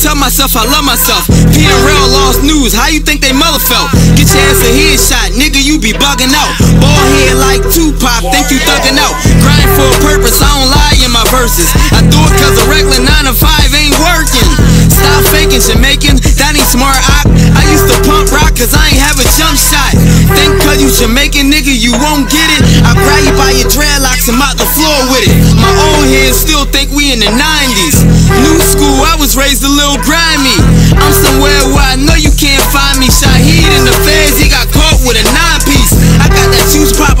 tell myself I love myself. PRL lost news, how you think they mother felt? Get your ass a headshot, nigga, you be bugging out. Ball head like Tupac, think you thugging out. Grind for a purpose, I don't lie in my verses. I do it cause a regular 9 to 5 ain't working. Stop faking, Jamaican, that ain't smart. I, I used to pump rock cause I ain't have a jump shot. Think cause you Jamaican, nigga, you won't get it. I grab you by your dreadlocks and mop the floor with it. My own head still think we in the 90s. New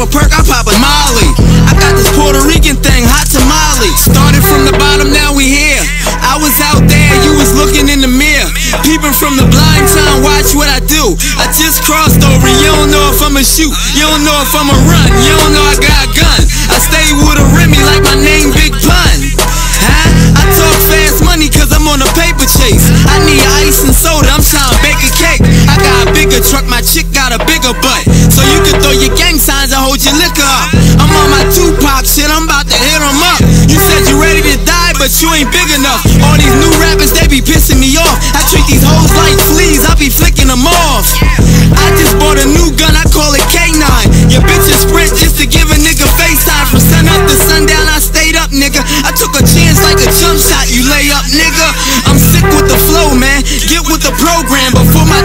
pop a perk, I pop a molly. I got this Puerto Rican thing, hot tamale. Started from the bottom, now we here. I was out there, you was looking in the mirror. Peeping from the blind time, watch what I do. I just crossed over, you don't know if I'ma shoot. You don't know if I'ma run. You don't know I got a gun. I stay with a Remy like my name Big Pun. Huh? I talk fast money cause I'm on a paper chase. I need ice and soda, I'm trying to bake a cake. I got a bigger truck, my chick got a bigger butt hold your liquor up. I'm on my Tupac shit, I'm about to hit them up. You said you ready to die, but you ain't big enough. All these new rappers, they be pissing me off. I treat these hoes like fleas, I be flicking them off. I just bought a new gun, I call it K9. Your bitch is sprint just to give a nigga face time. From sun up to sundown, I stayed up, nigga. I took a chance like a jump shot, you lay up, nigga. I'm sick with the flow, man. Get with the program before my